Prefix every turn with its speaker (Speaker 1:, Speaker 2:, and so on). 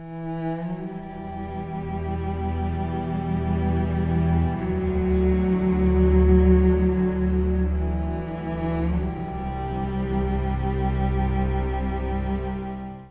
Speaker 1: Música